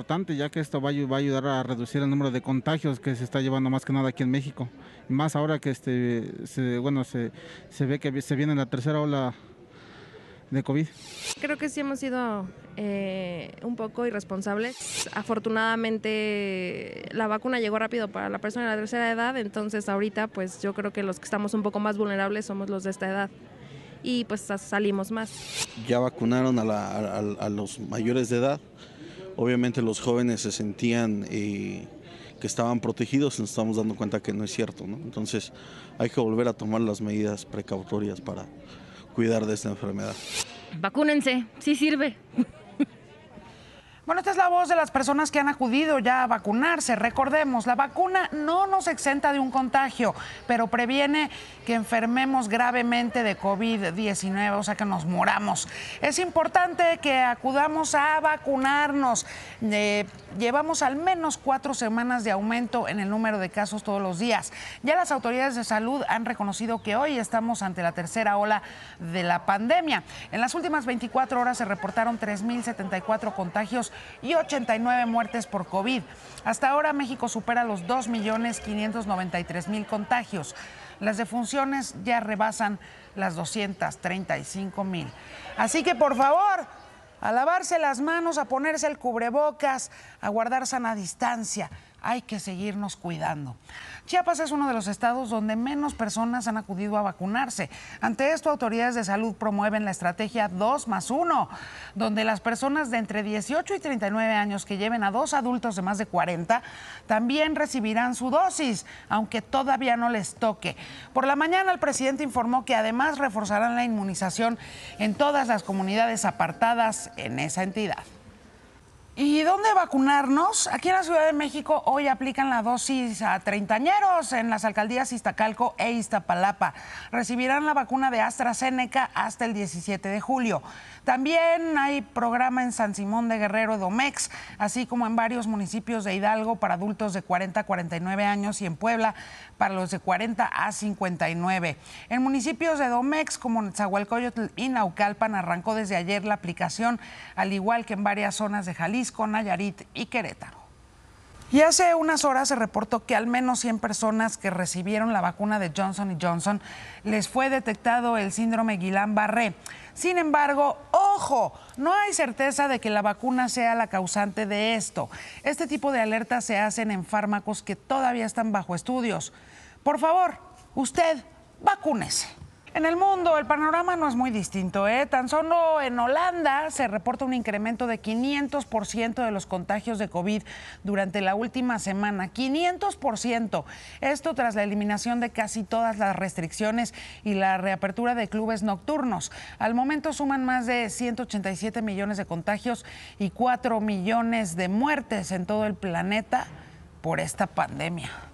importante, ya que esto va, a ayudar a reducir el número de contagios que se está llevando más que nada aquí en México. Y más ahora que este, se, bueno, se, se ve que se viene la tercera ola de COVID. Creo que sí hemos sido eh, un poco irresponsables. Afortunadamente la vacuna llegó rápido para la persona de la tercera edad, entonces ahorita pues yo creo que los que estamos un poco más vulnerables somos los de esta edad y pues salimos más. Ya vacunaron a, los mayores de edad, obviamente los jóvenes se sentían... Eh, que estaban protegidos, nos estamos dando cuenta que no es cierto, ¿no? Entonces hay que volver a tomar las medidas precautorias para cuidar de esta enfermedad. Vacúnense, sí sirve. Bueno, esta es la voz de las personas que han acudido ya a vacunarse. Recordemos, la vacuna no nos exenta de un contagio, pero previene que enfermemos gravemente de COVID-19, o sea, que nos moramos. Es importante que acudamos a vacunarnos. Eh, llevamos al menos cuatro semanas de aumento en el número de casos todos los días. Ya las autoridades de salud han reconocido que hoy estamos ante la tercera ola de la pandemia. En las últimas 24 horas se reportaron 3.074 contagios y 89 muertes por COVID. Hasta ahora México supera los 2.593.000 contagios. Las defunciones ya rebasan las 235.000. Así que por favor, a lavarse las manos, a ponerse el cubrebocas, a guardar sana distancia. Hay que seguirnos cuidando. Chiapas es uno de los estados donde menos personas han acudido a vacunarse. Ante esto, autoridades de salud promueven la estrategia 2 más 1, donde las personas de entre 18 y 39 años que lleven a dos adultos de más de 40 también recibirán su dosis, aunque todavía no les toque. Por la mañana, el presidente informó que además reforzarán la inmunización en todas las comunidades apartadas en esa entidad. ¿Y dónde vacunarnos? Aquí en la Ciudad de México hoy aplican la dosis a treintañeros en las alcaldías Iztacalco e Iztapalapa. Recibirán la vacuna de AstraZeneca hasta el 17 de julio. También hay programa en San Simón de Guerrero, Domex, así como en varios municipios de Hidalgo para adultos de 40 a 49 años y en Puebla para los de 40 a 59. En municipios de Domex como Netzahualcoyotl y Naucalpan arrancó desde ayer la aplicación, al igual que en varias zonas de Jalisco, Nayarit y Querétaro. Y hace unas horas se reportó que al menos 100 personas que recibieron la vacuna de Johnson Johnson les fue detectado el síndrome Guillain-Barré. Sin embargo, ojo, no hay certeza de que la vacuna sea la causante de esto. Este tipo de alertas se hacen en fármacos que todavía están bajo estudios. Por favor, usted vacúnese. En el mundo el panorama no es muy distinto. ¿eh? Tan solo en Holanda se reporta un incremento de 500% de los contagios de COVID durante la última semana. 500%. Esto tras la eliminación de casi todas las restricciones y la reapertura de clubes nocturnos. Al momento suman más de 187 millones de contagios y 4 millones de muertes en todo el planeta por esta pandemia.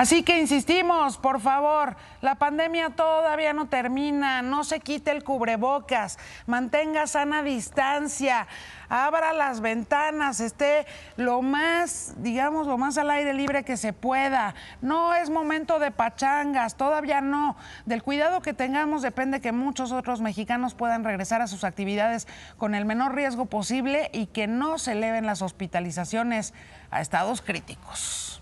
Así que insistimos, por favor, la pandemia todavía no termina, no se quite el cubrebocas, mantenga sana distancia, abra las ventanas, esté lo más, digamos, lo más al aire libre que se pueda. No es momento de pachangas, todavía no. Del cuidado que tengamos depende que muchos otros mexicanos puedan regresar a sus actividades con el menor riesgo posible y que no se eleven las hospitalizaciones a estados críticos.